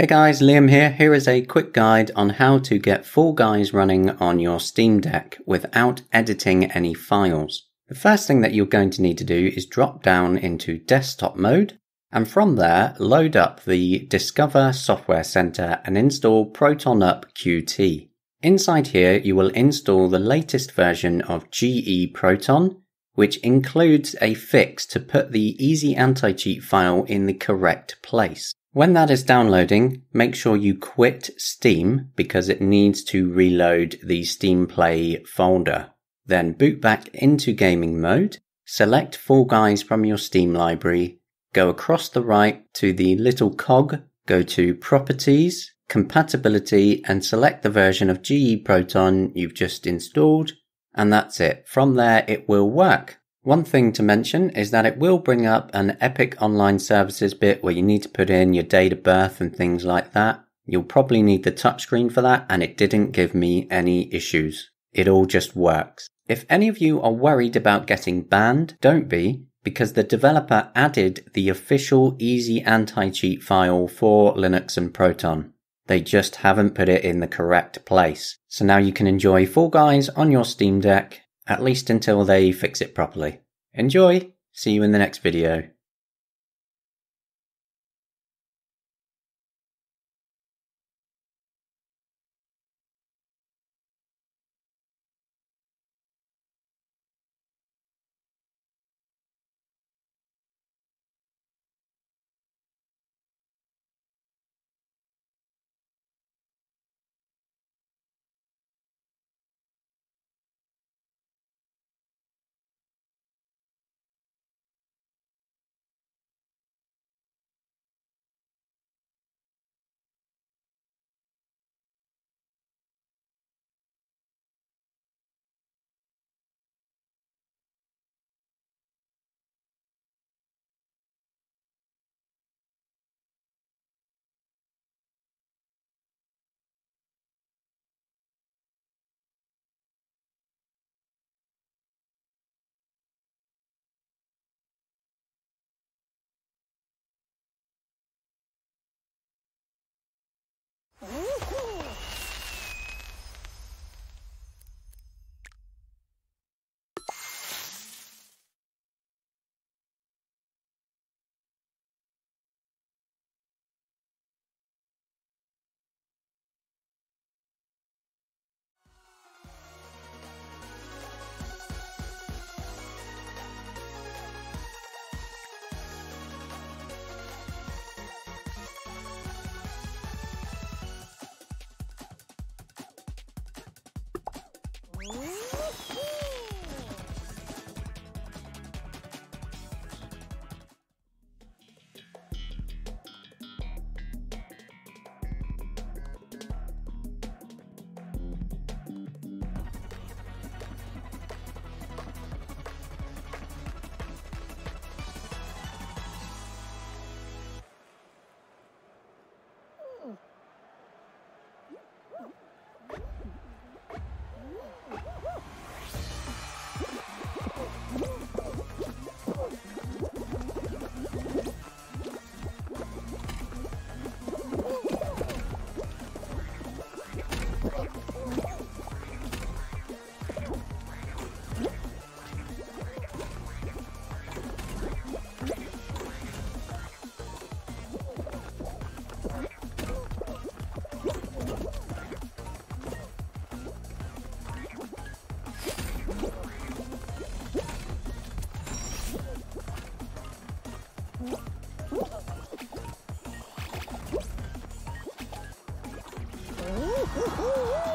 Hey guys, Liam here. Here is a quick guide on how to get Fall Guys running on your Steam Deck without editing any files. The first thing that you're going to need to do is drop down into desktop mode and from there load up the Discover Software Center and install ProtonUp Qt. Inside here you will install the latest version of GE Proton which includes a fix to put the easy anti-cheat file in the correct place. When that is downloading, make sure you quit Steam because it needs to reload the Steam Play folder. Then boot back into gaming mode, select Fall Guys from your Steam library, go across the right to the little cog, go to Properties, Compatibility and select the version of GE Proton you've just installed and that's it. From there it will work. One thing to mention is that it will bring up an Epic Online Services bit where you need to put in your date of birth and things like that. You'll probably need the touchscreen for that, and it didn't give me any issues. It all just works. If any of you are worried about getting banned, don't be, because the developer added the official easy anti-cheat file for Linux and Proton. They just haven't put it in the correct place. So now you can enjoy Fall Guys on your Steam Deck at least until they fix it properly. Enjoy! See you in the next video. Woo! Woohoo!